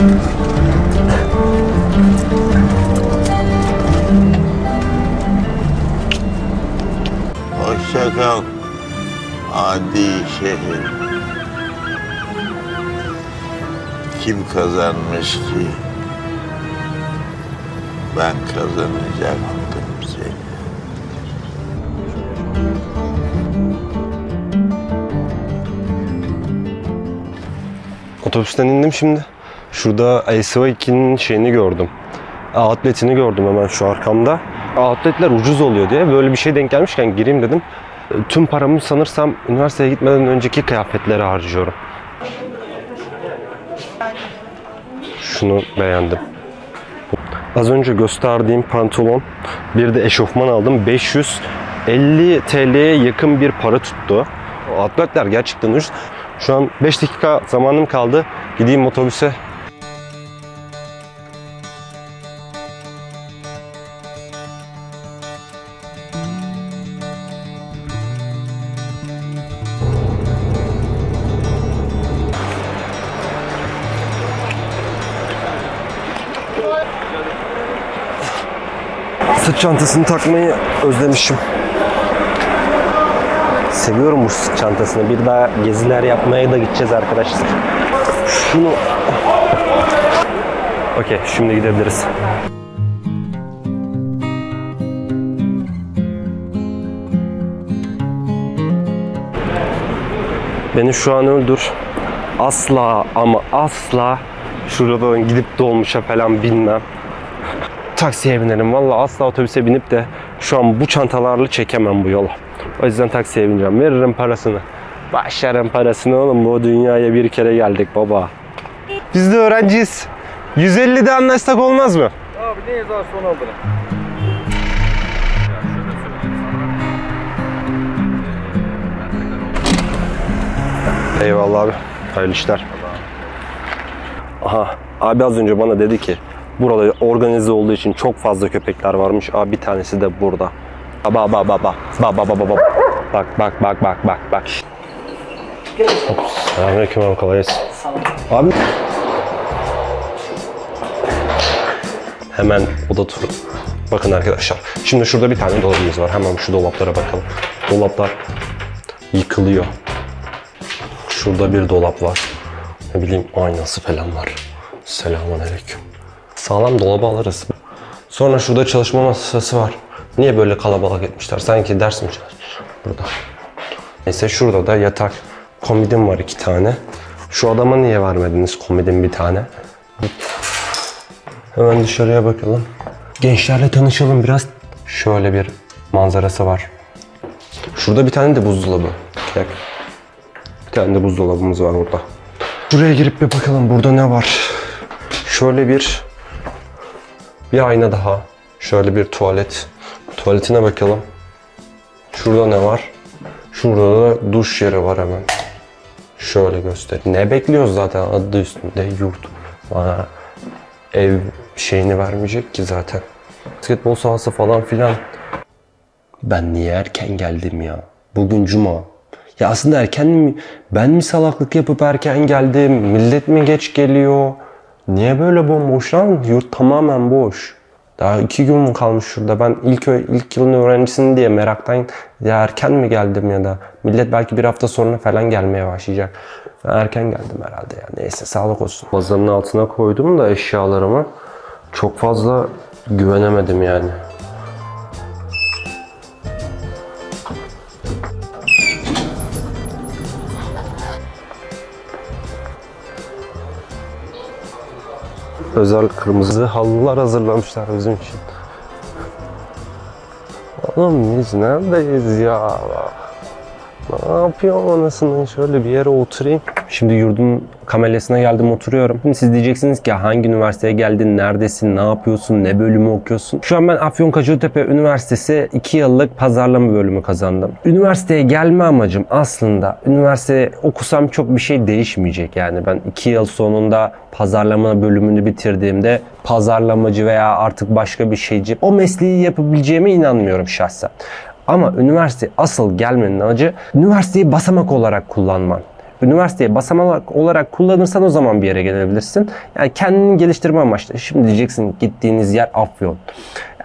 Hoşça kal. Adi şehir. Kim kazanmış ki? Ben kazanacaktım seni. Otobüsten indim şimdi. Şurada ASV2'nin şeyini gördüm. Outlet'ini gördüm hemen şu arkamda. Outlet'ler ucuz oluyor diye böyle bir şey denk gelmişken gireyim dedim. Tüm paramı sanırsam üniversiteye gitmeden önceki kıyafetlere harcıyorum. Şunu beğendim. Az önce gösterdiğim pantolon bir de eşofman aldım. 550 TL'ye yakın bir para tuttu. Atletler gerçekten ucuz. Şu an 5 dakika zamanım kaldı. Gideyim otobüse. Sırt çantasını takmayı özlemişim. Seviyorum bu sırt çantasını. Bir daha geziler yapmaya da gideceğiz arkadaşlar. Şunu... Okey, şimdi gidebiliriz. Beni şu an öldür. Asla ama asla şuradan gidip dolmuşa falan binmem taksiye binerim. Valla asla otobüse binip de şu an bu çantalarla çekemem bu yolu. O yüzden taksiye bineceğim. Veririm parasını. Başlarım parasını oğlum. Bu dünyaya bir kere geldik baba. Biz de öğrenciyiz. 150'de anlaşsak olmaz mı? Abi ne yazar son alırım. Eyvallah abi. Hayırlı işler. Aha. Abi az önce bana dedi ki burada organize olduğu için çok fazla köpekler varmış. Abi bir tanesi de burada. Baba baba baba. Baba baba baba. Bak bak bak bak bak bak. Selamünaleyküm abi kolay gelsin. Abi. Hemen oda turu. Bakın arkadaşlar. Şimdi şurada bir tane dolabımız var. Hemen şu dolaplara bakalım. Dolaplar yıkılıyor. Şurada bir dolap var. Ne bileyim aynası falan var. Selamun aleyküm. Sağlam dolabı alırız. Sonra şurada çalışma masası var. Niye böyle kalabalık etmişler? Sanki ders mi çalışmış? Burada. Neyse şurada da yatak. Komidim var iki tane. Şu adama niye vermediniz komidim bir tane? Hemen dışarıya bakalım. Gençlerle tanışalım biraz. Şöyle bir manzarası var. Şurada bir tane de buzdolabı. Gel. Bir tane de buzdolabımız var burada. Buraya girip bir bakalım burada ne var. Şöyle bir bir ayna daha. Şöyle bir tuvalet. Tuvaletine bakalım. Şurada ne var? Şurada da duş yeri var hemen. Şöyle göstereyim. Ne bekliyoruz zaten adı üstünde yurt. Bana ev şeyini vermeyecek ki zaten. Basketbol sahası falan filan. Ben niye erken geldim ya? Bugün cuma. Ya aslında erken mi? Ben mi salaklık yapıp erken geldim? Millet mi geç geliyor? Niye böyle bomboş lan? Yurt tamamen boş. Daha iki gün mü kalmış şurada? Ben ilk ilk yılın öğrencisinin diye meraktan ya erken mi geldim ya da millet belki bir hafta sonra falan gelmeye başlayacak. Ben erken geldim herhalde ya. Neyse sağlık olsun. Masanın altına koydum da eşyalarımı çok fazla güvenemedim yani. Özel kırmızı halılar hazırlamışlar bizim için. Oğlum biz neredeyiz ya? Ne yapıyorum anasını? Şöyle bir yere oturayım. Şimdi yurdun kamelesine geldim oturuyorum. Şimdi siz diyeceksiniz ki hangi üniversiteye geldin, neredesin, ne yapıyorsun, ne bölümü okuyorsun? Şu an ben Afyonkarahisar Üniversitesi 2 yıllık pazarlama bölümü kazandım. Üniversiteye gelme amacım aslında üniversite okusam çok bir şey değişmeyecek yani. Ben 2 yıl sonunda pazarlama bölümünü bitirdiğimde pazarlamacı veya artık başka bir şeyci o mesleği yapabileceğime inanmıyorum şahsen. Ama üniversite asıl gelmenin amacı üniversiteyi basamak olarak kullanman. Üniversiteyi basamak olarak kullanırsan o zaman bir yere gelebilirsin. Yani kendini geliştirme amaçlı. Şimdi diyeceksin gittiğiniz yer Afyon.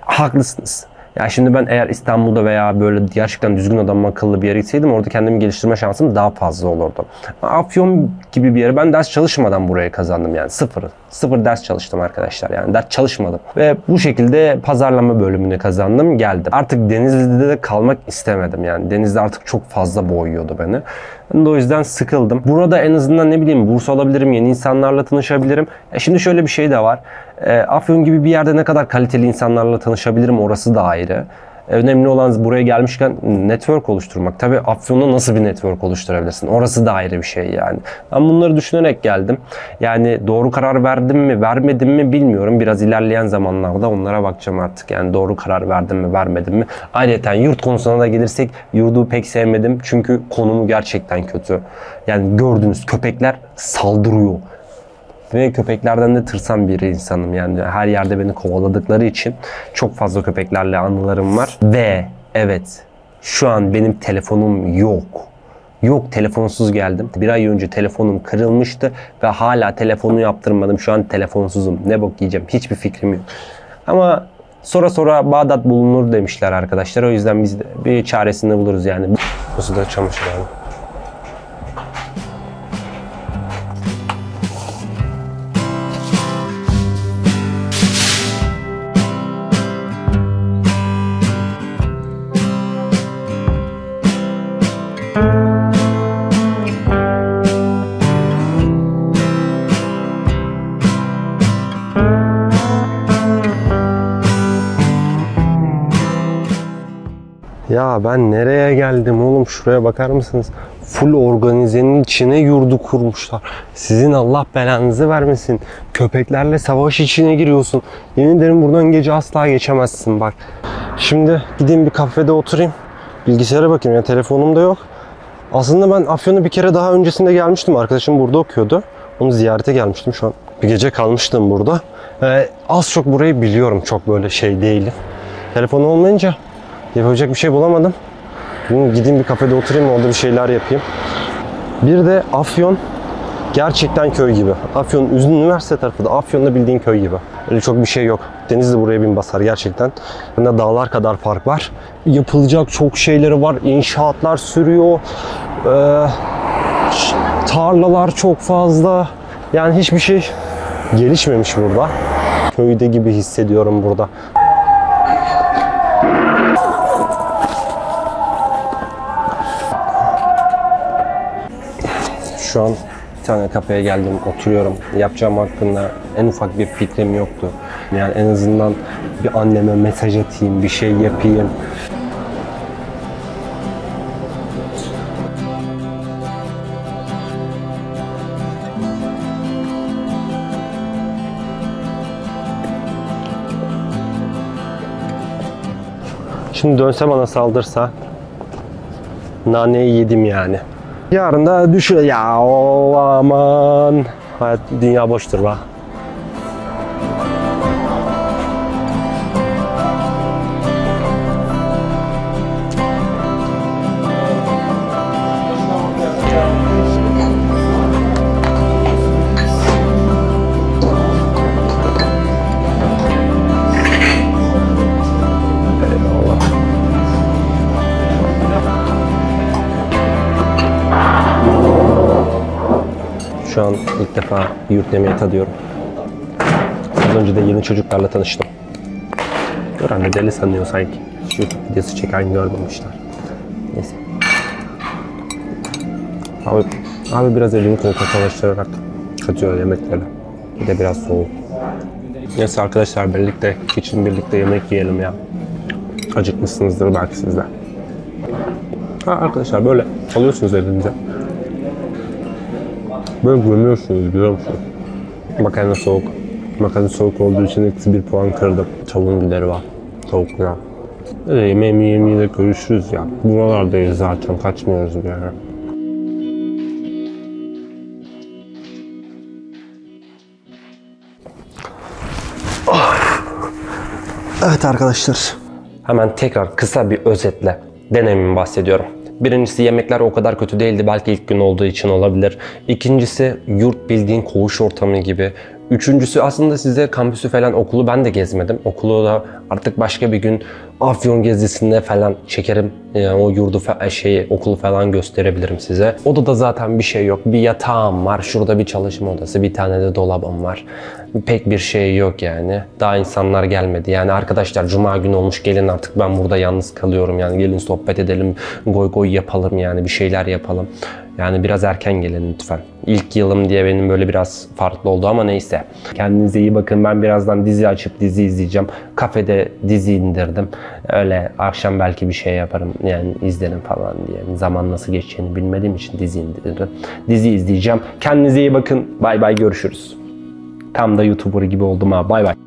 Haklısınız. Ya şimdi ben eğer İstanbul'da veya böyle gerçekten düzgün adam akıllı bir yere gitseydim orada kendimi geliştirme şansım daha fazla olurdu. Afyon gibi bir yere ben ders çalışmadan buraya kazandım yani sıfır. Sıfır ders çalıştım arkadaşlar yani ders çalışmadım. Ve bu şekilde pazarlama bölümünü kazandım geldim. Artık Denizli'de de kalmak istemedim yani. Denizli artık çok fazla boğuyordu beni. Ben de o yüzden sıkıldım. Burada en azından ne bileyim burs alabilirim, yeni insanlarla tanışabilirim. E şimdi şöyle bir şey de var. E, Afyon gibi bir yerde ne kadar kaliteli insanlarla tanışabilirim orası da ayrı. Önemli olan buraya gelmişken network oluşturmak. Tabii Afyon'da nasıl bir network oluşturabilirsin? Orası da ayrı bir şey yani. Ben bunları düşünerek geldim. Yani doğru karar verdim mi, vermedim mi bilmiyorum. Biraz ilerleyen zamanlarda onlara bakacağım artık. Yani doğru karar verdim mi, vermedim mi? Ayrıca yurt konusuna da gelirsek yurdu pek sevmedim. Çünkü konumu gerçekten kötü. Yani gördüğünüz köpekler saldırıyor. Ve köpeklerden de tırsan bir insanım yani her yerde beni kovaladıkları için çok fazla köpeklerle anılarım var. Ve evet şu an benim telefonum yok. Yok telefonsuz geldim. Bir ay önce telefonum kırılmıştı ve hala telefonu yaptırmadım. Şu an telefonsuzum. Ne bok yiyeceğim hiçbir fikrim yok. Ama sonra sonra Bağdat bulunur demişler arkadaşlar. O yüzden biz de bir çaresini buluruz yani. Burası da çamaşır yani. Ben nereye geldim oğlum şuraya bakar mısınız? Full organizenin içine yurdu kurmuşlar. Sizin Allah belanızı vermesin. Köpeklerle savaş içine giriyorsun. Yemin ederim buradan gece asla geçemezsin bak. Şimdi gideyim bir kafede oturayım. Bilgisayara bakayım ya telefonum da yok. Aslında ben Afyon'a bir kere daha öncesinde gelmiştim. Arkadaşım burada okuyordu. Onu ziyarete gelmiştim şu an. Bir gece kalmıştım burada. Ee, az çok burayı biliyorum. Çok böyle şey değilim. Telefon olmayınca yapacak bir şey bulamadım. Dedim gideyim bir kafede oturayım orada bir şeyler yapayım. Bir de Afyon gerçekten köy gibi. Afyon Üzün Üniversite tarafı da Afyon'da bildiğin köy gibi. Öyle çok bir şey yok. Denizli buraya bin basar gerçekten. Bunda dağlar kadar fark var. Yapılacak çok şeyleri var. İnşaatlar sürüyor. Ee, tarlalar çok fazla. Yani hiçbir şey gelişmemiş burada. Köyde gibi hissediyorum burada. Şu an bir tane kafeye geldim, oturuyorum. Yapacağım hakkında en ufak bir fikrim yoktu. Yani en azından bir anneme mesaj atayım, bir şey yapayım. Şimdi dönse bana saldırsa naneyi yedim yani. Yarın da düşüyor. Ya o aman. Hayat dünya boştur be. İlk defa yurt yemeği tadıyorum. Az önce de yeni çocuklarla tanıştım. Gören de deli sanıyor sanki. YouTube videosu çeken görmemişler. Neyse. Abi, abi biraz elini koltuğa çalıştırarak katıyor yemekleri. Bir de biraz soğuk. Neyse arkadaşlar birlikte, için birlikte yemek yiyelim ya. Acıkmışsınızdır belki sizler. Ha, arkadaşlar böyle alıyorsunuz elinize. Böyle gömüyorsunuz biliyor musunuz? Makarna soğuk. Makarna soğuk olduğu için eksi bir puan kırdım. Tavuğun gideri var. Tavuk ya. Öyle yemeğimi yemeğiyle görüşürüz ya. Buralardayız zaten kaçmıyoruz bir yere. Evet arkadaşlar. Hemen tekrar kısa bir özetle deneyimimi bahsediyorum. Birincisi yemekler o kadar kötü değildi. Belki ilk gün olduğu için olabilir. İkincisi yurt bildiğin koğuş ortamı gibi. Üçüncüsü aslında size kampüsü falan okulu ben de gezmedim. Okulu da artık başka bir gün Afyon gezisinde falan çekerim. Yani o yurdu şeyi okulu falan gösterebilirim size. Odada zaten bir şey yok. Bir yatağım var. Şurada bir çalışma odası. Bir tane de dolabım var. Pek bir şey yok yani. Daha insanlar gelmedi. Yani arkadaşlar cuma günü olmuş gelin artık ben burada yalnız kalıyorum. Yani gelin sohbet edelim. Goy goy yapalım yani bir şeyler yapalım. Yani biraz erken gelin lütfen. İlk yılım diye benim böyle biraz farklı oldu ama neyse. Kendinize iyi bakın. Ben birazdan dizi açıp dizi izleyeceğim. Kafede dizi indirdim. Öyle akşam belki bir şey yaparım. Yani izlerim falan diye. Zaman nasıl geçeceğini bilmediğim için dizi indirdim. Dizi izleyeceğim. Kendinize iyi bakın. Bay bay görüşürüz. Tam da YouTuber gibi oldum ha. Bay bay.